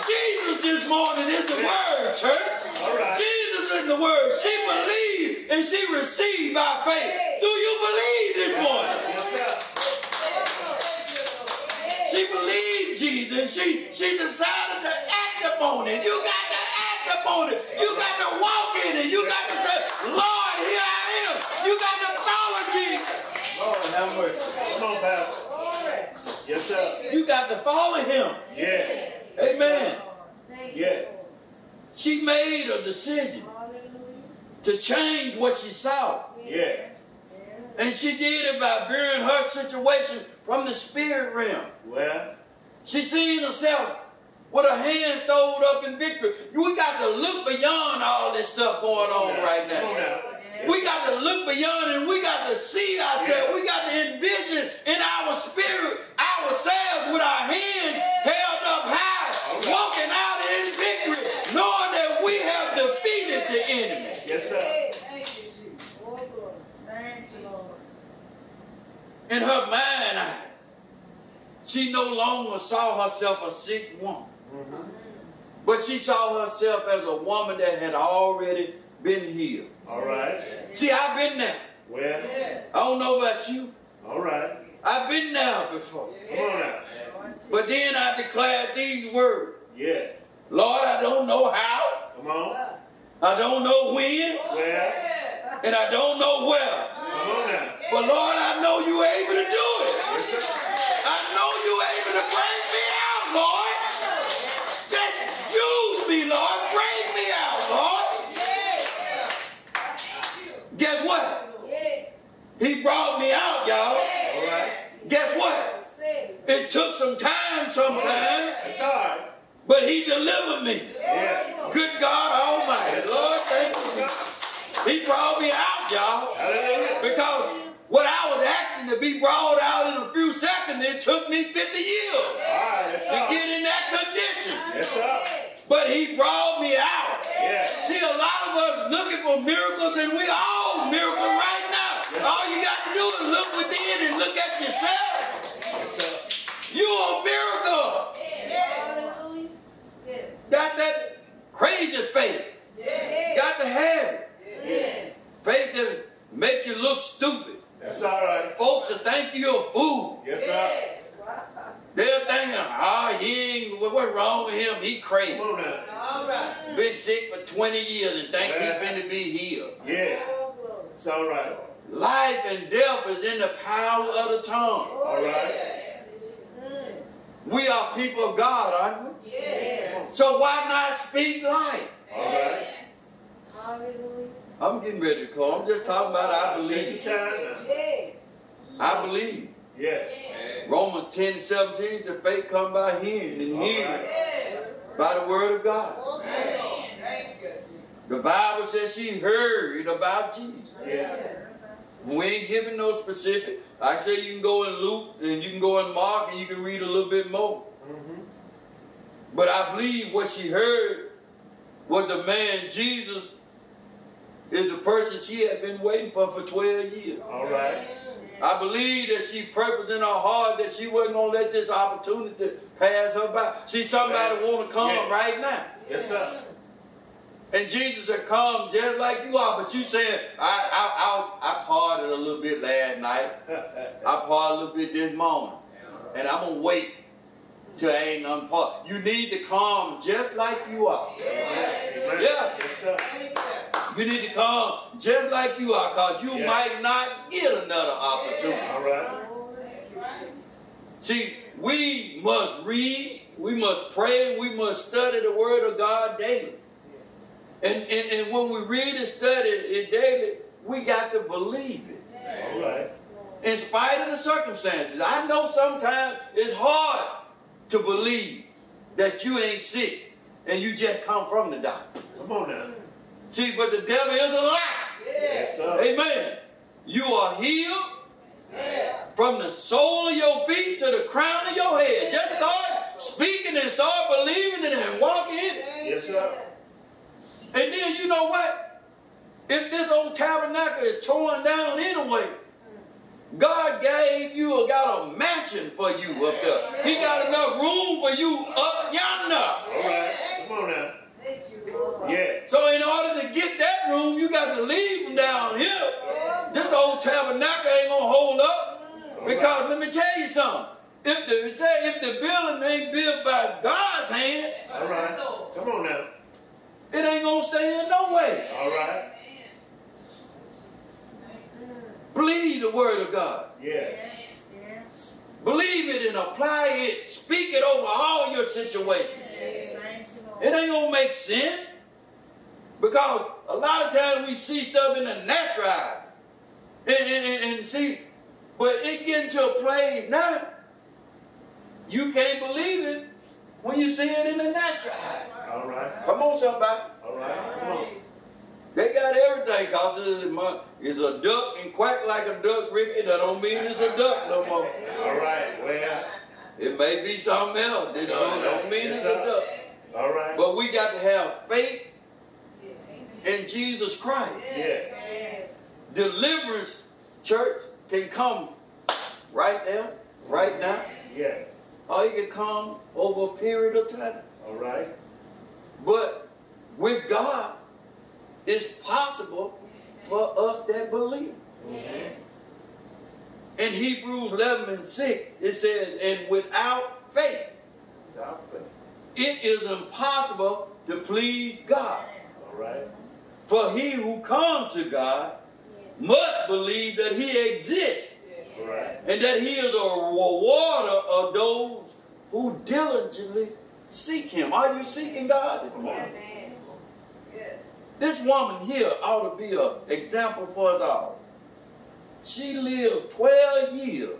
Jesus this morning is the word, church. All right. Jesus is the word. She believed and she received by faith. Do you believe this morning? Yes, sir. She believed Jesus. and She she decided to act upon it. You got to act upon it. You got to walk in it. You got to say, Lord, here I am. You got to follow Jesus. Lord, have mercy. Come on, Pastor. Yes, sir. You got to follow him. Yeah. Amen. Yeah. She made a decision to change what she saw. Yeah. And she did it by viewing her situation from the spirit realm. Well, She seen herself with her hand thrown up in victory. We got to look beyond all this stuff going on right now. now. We got to look beyond and we got to see ourselves. We got to envision in our spirit ourselves with our hands held up high, walking out in victory, knowing that we have defeated the enemy. Yes, sir. Thank you, Lord. In her mind eyes, she no longer saw herself a sick woman. Mm-hmm. But she saw herself as a woman that had already been healed. All right. See, I've been there. Well, I don't know about you. all right. I've been there before. Come on now. But then I declared these words. Yeah. Lord, I don't know how. Come on. I don't know when. And I don't know where. come on now. But Lord, I know you able to do it. I know you able to bring me out, Lord. Just use me, Lord. Bring me out, Lord. Guess what? He brought me out, y'all. All right. Guess what? It took some time sometimes, That's all right. But he delivered me. Yeah. Good God Almighty. Lord, thank you. He brought me out, y'all. Because what I was asking to be brought out in a few seconds, it took me 50 years right. To get in that sir. but he brought me out. Yeah. See, a lot of us looking for miracles, and we all miracle right now. All you got to do is look within and look at yourself. Yes. You a miracle. Hallelujah. Yes. Got that crazy faith. Yes. Got to have it. Yes. Faith that make you look stupid. That's all right. Folks will think you a fool. Yes, sir. They're thinking, ah, he ain't, what's wrong with him? He crazy. Come on now. All right. Been sick for 20 years and think he finna be healed. Yeah. Oh. It's all right. Life and death is in the power of the tongue. Oh, All right. yes. Mm. We are people of God, aren't we? Yes. So why not speak life? All right. Hallelujah. I'm getting ready to call. I'm just talking about I believe. your time. Yes. I believe. Yeah. Romans 10 and 17 says faith come by hearing and All hearing right. Yes. by the word of God. Okay. Thank you. The Bible says she heard about Jesus. Yeah. We ain't giving no specific. I say you can go in Luke and you can go in Mark and you can read a little bit more. Mm-hmm. But I believe what she heard was the man Jesus is the person she had been waiting for for 12 years. All right. I believe that she purposed in her heart that she wasn't gonna let this opportunity pass her by. See, somebody want to come Yeah. right now. Yes, sir. And Jesus had come just like you are, but you saying, I I I, I partied a little bit last night. *laughs* I partied a little bit this morning. And I'm gonna wait I ain't none part. You need to come just like you are. Amen. Yeah. Yes, you. Need to come just like you are, because you Yeah. might not get another opportunity. All right. Thank you, Jesus. See, we must read, we must pray, we must study the word of God daily. And, and, and when we read and study it daily, we got to believe it. All right. In spite of the circumstances. I know sometimes it's hard to believe that you ain't sick and you just come from the doctor. Come on now. See, but the devil is a lie. Yes, sir. Amen. You are healed Yeah. from the sole of your feet to the crown of your head. Just start speaking and start believing in it and walking in it. Yes, sir. And then you know what? If this old tabernacle is torn down anyway, God gave you or got a mansion for you up there. He got enough room for you up yonder. All right. Come on now. Thank you, Lord. Yeah. So in order to get that room, you got to leave from down here. This old tabernacle ain't gonna hold up. Because let me tell you something. If the say if the building ain't built by God's hand, All right. Come on now. it ain't gonna stay in no way. All right. Believe the word of God. Yeah. Yes, yes, Believe it and apply it. Speak it over all your situations. yes, thank you, Lord. It ain't gonna make sense. Because a lot of times we see stuff in the natural eye. And, and, and, and see, but it getting to a place now, you can't believe it when you see it in the natural eye. All right. Come on, somebody. All right. Come on. They got everything because it's a duck and quack like a duck, Ricky. That don't mean it's a duck no more. All right. Well. It may be something else. It don't, don't mean it's a duck. All right. But we got to have faith in Jesus Christ. Yeah. Yes. Deliverance, church, can come right there, right now, Yeah. or it can come over a period of time. All right. But with God, it's possible for us that believe. Mhm. In Hebrews 11 and 6, it says, and without faith, Without faith. it is impossible to please God. All right. For he who comes to God must believe that he exists All right. and that he is a rewarder of those who diligently seek him. Are you seeking God this morning? This woman here ought to be an example for us all. She lived 12 years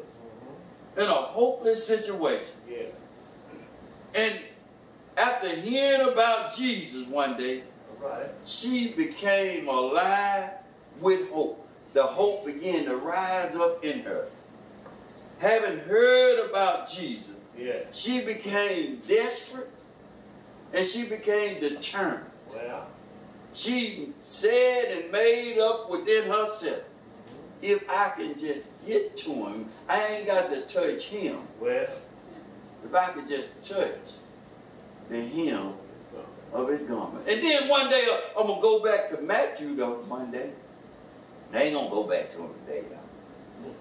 Mhm. in a hopeless situation. Yeah. And after hearing about Jesus one day, right. she became alive with hope. The hope began to rise up in her. Having heard about Jesus, Yeah. she became desperate and she became determined. Well, She said and made up within herself, if I can just get to him, I ain't got to touch him. well, If I could just touch the hem of his garment. And then one day, uh, I'm going to go back to Matthew, though, one day. I ain't going to go back to him today, y'all.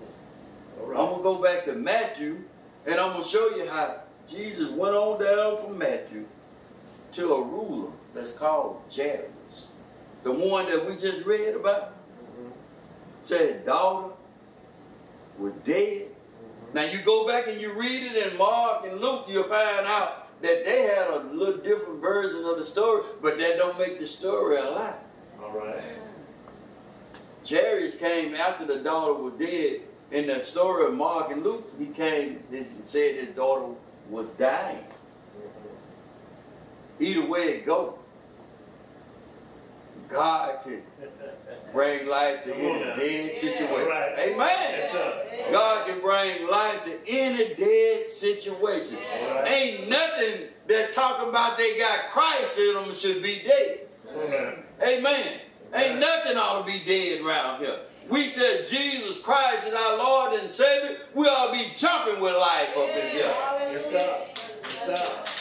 I'm going to go back to Matthew, and I'm going to show you how Jesus went on down from Matthew to a ruler that's called Jairus. The one that we just read about. Mhm. Said, daughter was dead. Now you go back and you read it in Mark and Luke, you'll find out that they had a little different version of the story, but that don't make the story a lie. All right. Jairus came after the daughter was dead. In the story of Mark and Luke, he came and said his daughter was dying. Either way it go, God can bring life to any dead situation. All right. Amen. God can bring life to any dead situation. All right. Ain't nothing that talking about they got Christ in them should be dead. Come on now. Amen. Ain't nothing ought to be dead around here. We said Jesus Christ is our Lord and Savior. We ought to be jumping with life up in here. Yes, sir. Yes, sir.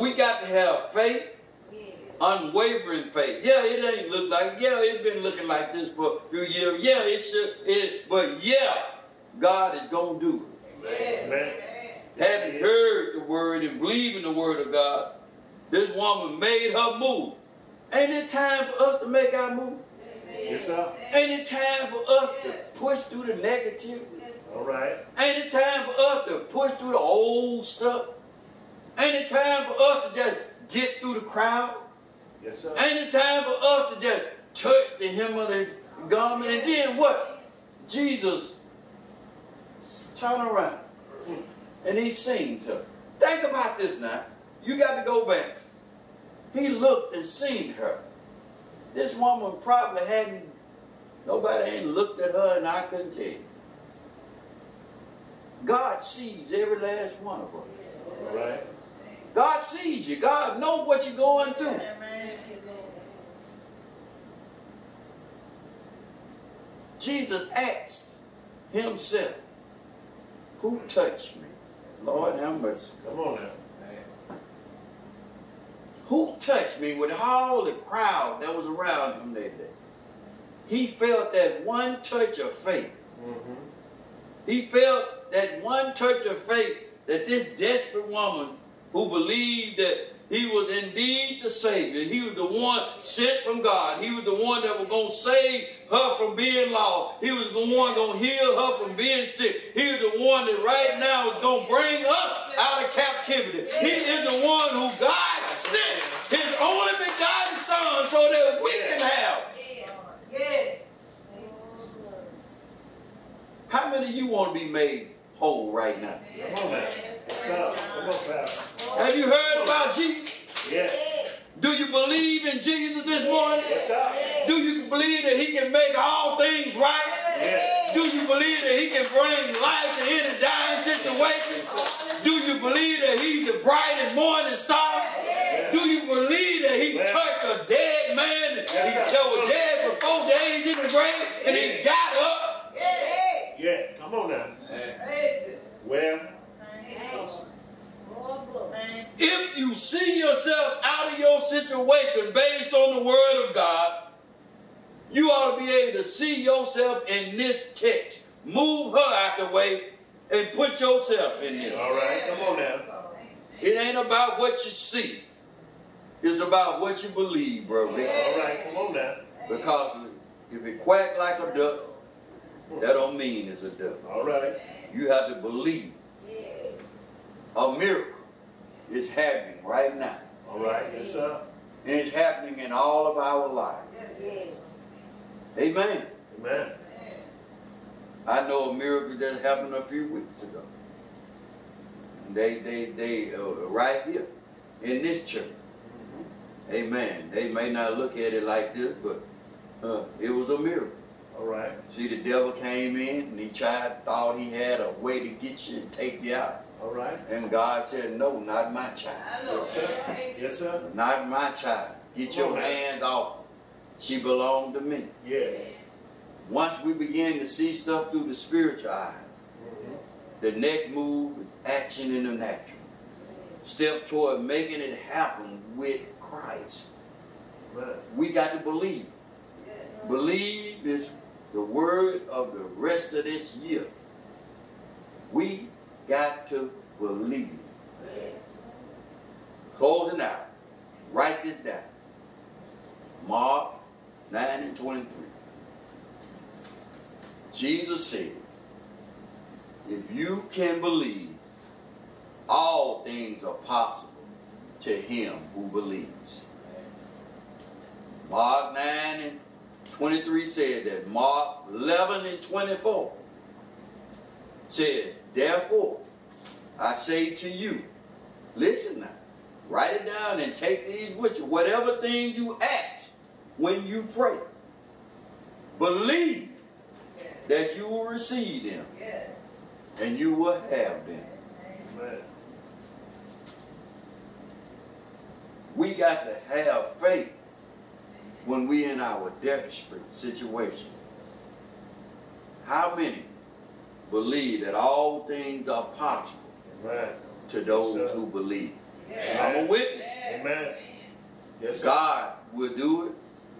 We got to have faith, unwavering faith. Yeah, it ain't look like. Yeah, it's been looking like this for a few years. Yeah, it should. It, but yeah, God is gonna do it. Amen. Having heard the word and believing the word of God, this woman made her move. Ain't it time for us to make our move? Yes, sir. Ain't it time for us to push through the negativity? All right. Ain't it time for us to push through the old stuff? Ain't it time for us to just get through the crowd? Yes, sir. Ain't it time for us to just touch the hem of the garment? And then what? Jesus turn around and he seen to her. Think about this now. You got to go back. He looked and seen her. This woman probably hadn't, nobody ain't looked at her and I couldn't tell you. God sees every last one of us. Right. God sees you. God knows what you're going through. Jesus asked himself, Who touched me? Lord have mercy. Come on now. Who touched me with all the crowd that was around him that day? He felt that one touch of faith. Mm-hmm. He felt that one touch of faith that this desperate woman who believed that he was indeed the Savior, he was the one sent from God, he was the one that was going to save her from being lost, he was the one going to heal her from being sick, he was the one that right now is going to bring us out of captivity. He is the one who God sent his only begotten Son so that we can have. Yes. How many of you want to be made whole right now? Come on now. Yes, sir. Come on, Pastor. Have you heard about Jesus? Yes. Do you believe in Jesus this morning? Yes, sir. Do you believe that he can make all things right? Yes. Do you believe that he can bring life to any dying situation? Do you believe that he's the bright and morning star? Yes. Do you believe that he Well- touched a dead man? He Yes, sir. that was dead for four days in the grave and he got up? Yeah. Come on now. Well, If you see yourself out of your situation based on the word of God, you ought to be able to see yourself in this text. Move her out the way and put yourself in there. all right. Come on now. It ain't about what you see. It's about what you believe, bro. All right. Come on now. Because if it quack like a duck, that don't mean it's a devil. All right. You have to believe a miracle is happening right now. All right. Yes, sir. And it's happening in all of our lives. Yes. Amen. Amen. I know a miracle that happened a few weeks ago. They, they, they, uh, right here in this church. Amen. They may not look at it like this, but uh, it was a miracle. All right. See, the devil came in and he tried, thought he had a way to get you and take you out. All right. And God said, No, not my child. Yes, sir. Yes, sir. Not my child. Get Come your now. hands off. She belonged to me. Yeah. Once we begin to see stuff through the spiritual eye, Mhm. the next move is action in the natural. Step toward making it happen with Christ. Right. We got to believe. Yes. Believe is the word of the rest of this year. We got to believe. Closing out. Write this down. Mark 9 and 23. Jesus said, if you can believe, all things are possible to him who believes. Mark 9 and 23 said that. Mark 11 and 24 said, therefore, I say to you, listen now, write it down and take these with you. Whatever thing you ask when you pray, believe Yes. that you will receive them Yes. and you will have them. Right. We got to have faith when we in our desperate situation. How many believe that all things are possible Right. to those Sir. who believe? Yes. I'm a witness. Amen. Yes. God will do it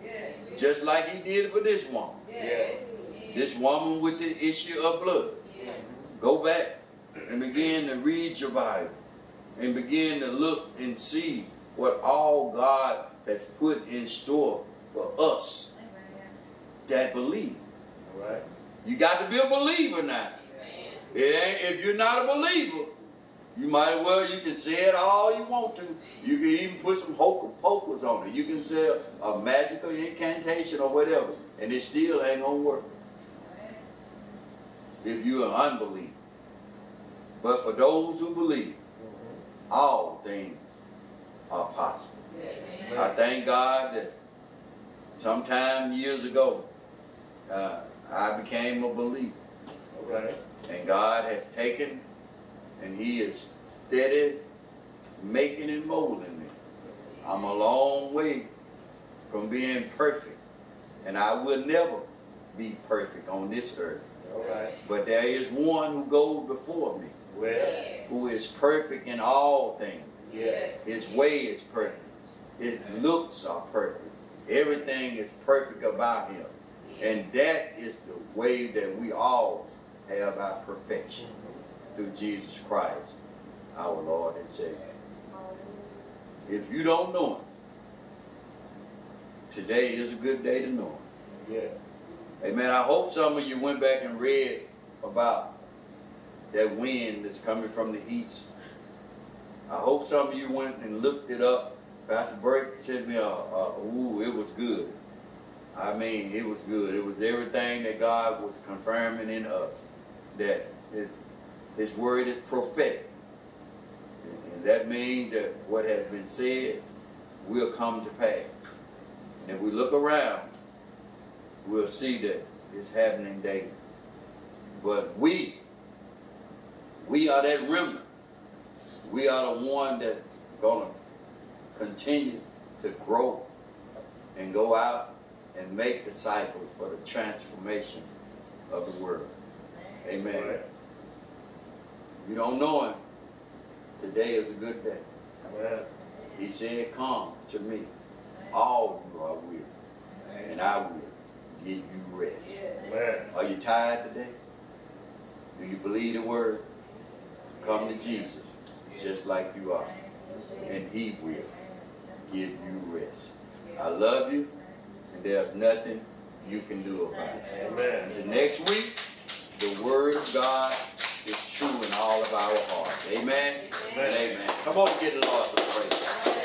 Yes. just like he did for this woman. Yes. This woman with the issue of blood. Yes. Go back and begin to read your Bible and begin to look and see what all God has put in store for us that believe. All right. You got to be a believer now. It ain't, if you're not a believer, you might as well, you can say it all you want to. You can even put some hocus pocus on it. You can say a, magical incantation or whatever, and it still ain't gonna work if you're an unbeliever. But for those who believe, mm-hmm. all things are possible. I thank God that sometime years ago, uh, I became a believer. All right. And God has taken and He is steady making and molding me. I'm a long way from being perfect. And I will never be perfect on this earth. All right. But there is one who goes before me, Well. Yes. who is perfect in all things. Yes. His way is perfect. His looks are perfect. Everything is perfect about him. And that is the way that we all have our perfection through Jesus Christ, our Lord and Savior. If you don't know him, today is a good day to know him. Yeah. Amen. I hope some of you went back and read about that wind that's coming from the east. I hope some of you went and looked it up. Pastor Burke sent me a, a ooh, it was good. I mean, it was good. It was everything that God was confirming in us. That his, his word is prophetic. And that means that what has been said will come to pass. And if we look around, we'll see that it's happening daily. But we, we are that remnant. We are the one that's gonna continue to grow and go out and make disciples for the transformation of the world. Amen. You don't know him. Today is a good day. Right. He said, Come to me, all you are weary, and I will give you rest. Amen. Are you tired today? Do you believe the word? Come to Jesus just like you are, and he will give you rest. I love you, and there's nothing you can do about it. Amen. Until next week, the word of God is true in all of our hearts. Amen. Amen. Amen. Come on, get the Lord some praise.